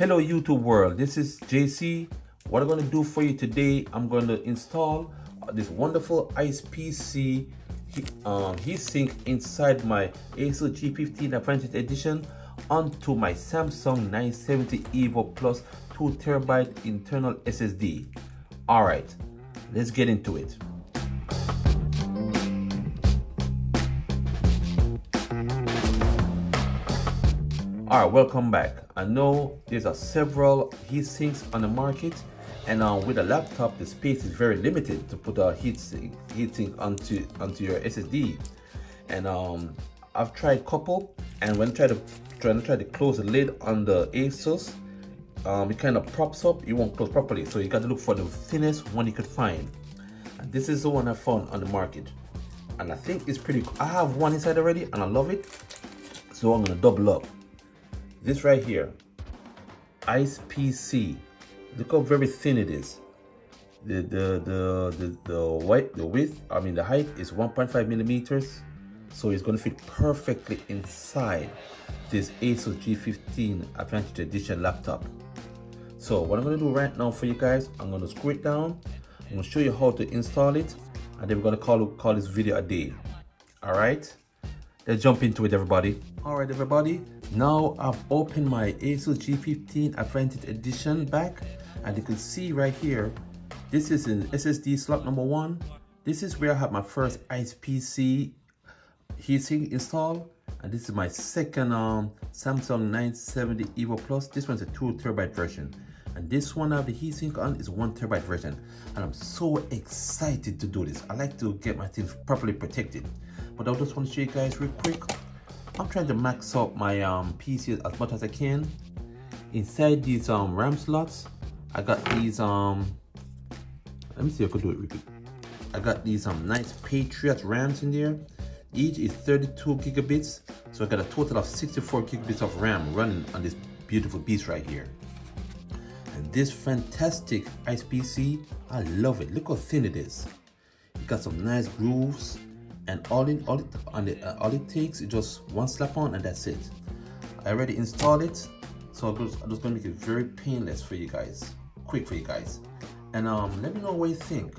Hello YouTube world, this is JC. What I'm going to do for you today, I'm going to install this wonderful IcePC um, heatsink inside my ASUS G15 Advantage Edition onto my Samsung 970 EVO Plus 2 terabyte internal SSD. Alright, let's get into it. All right welcome back. I know there's a several heat sinks on the market and uh, with a laptop the space is very limited to put a heat sink, heat sink onto onto your ssd and um, i've tried couple and when I try to try to try to close the lid on the asus um, it kind of props up. It won't close properly so you got to look for the thinnest one you could find. And this is the one i found on the market. And i think it's pretty cool. i have one inside already and i love it. So i'm gonna double up this right here, Ice PC. Look how very thin it is. The the the the the white the width, I mean the height is 1.5 millimeters, so it's gonna fit perfectly inside this Asus G15 Advantage Edition laptop. So what I'm gonna do right now for you guys, I'm gonna screw it down. I'm gonna show you how to install it, and then we're gonna call call this video a day. All right, let's jump into it, everybody. All right, everybody. Now I've opened my ASUS G15 Advantage Edition back and you can see right here, this is an SSD slot number one. This is where I have my first Ice PC heating installed and this is my second um, Samsung 970 EVO Plus. This one's a two terabyte version. And this one I the heatsink on is one terabyte version. And I'm so excited to do this. I like to get my things properly protected. But I just want to show you guys real quick I'm trying to max out my um, PC as much as I can. Inside these um, RAM slots, I got these, um, let me see if I can do it real quick. I got these um, nice Patriot RAMs in there. Each is 32 gigabits. So I got a total of 64 gigabits of RAM running on this beautiful beast right here. And this fantastic Ice PC, I love it. Look how thin it is. It got some nice grooves and all in all it on the, uh, all it takes is just one slap on and that's it. I already installed it so i'm just, I'm just gonna make it very painless for you guys. Quick for you guys. And um let me know what you think.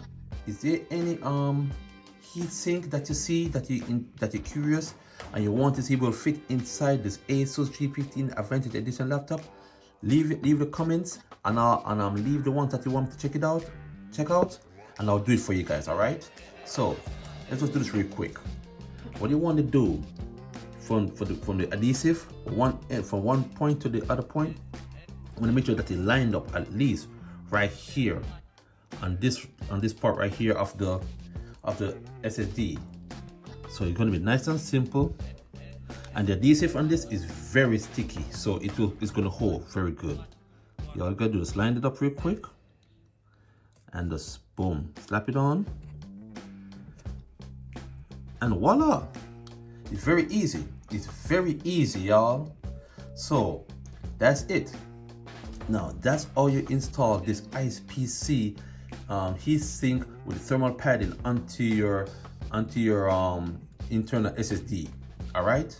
Is there any um heat sink that you see that you in, that you're curious and you want to see will fit inside this asus g15 advantage edition laptop leave leave the comments and i'll and um leave the ones that you want to check it out check out and i'll do it for you guys all right so let's just do this real quick. What you want to do from, the, from the adhesive, one eh, from one point to the other point, I'm gonna make sure that it lined up at least right here on this on this part right here of the of the SSD. So it's gonna be nice and simple. And the adhesive on this is very sticky, so it will it's gonna hold very good. You all gotta do is line it up real quick. And just boom, slap it on. And voila! It's very easy. It's very easy y'all. So that's it. Now that's how you install this IcePC um, heatsink with thermal padding onto your onto your um, internal SSD all right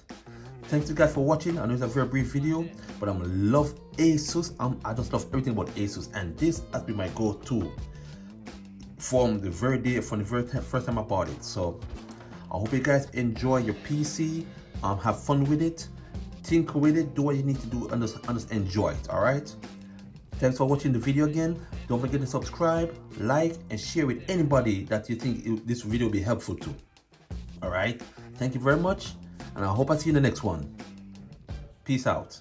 thanks you guys for watching I know it's a very brief video but I'm love ASUS I'm, I just love everything about ASUS and this has been my go-to from the very day from the very first time I bought it so I hope you guys enjoy your PC, um, have fun with it, tinker with it, do what you need to do and just, and just enjoy it, all right? Thanks for watching the video again. Don't forget to subscribe, like, and share with anybody that you think this video will be helpful to. All right? Thank you very much, and I hope I see you in the next one. Peace out.